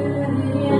Yeah.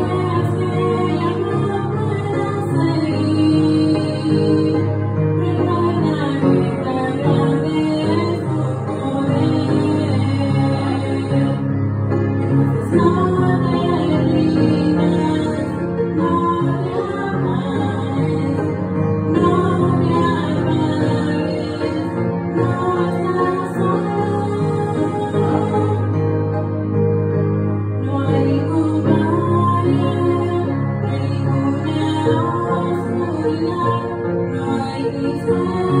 Lord.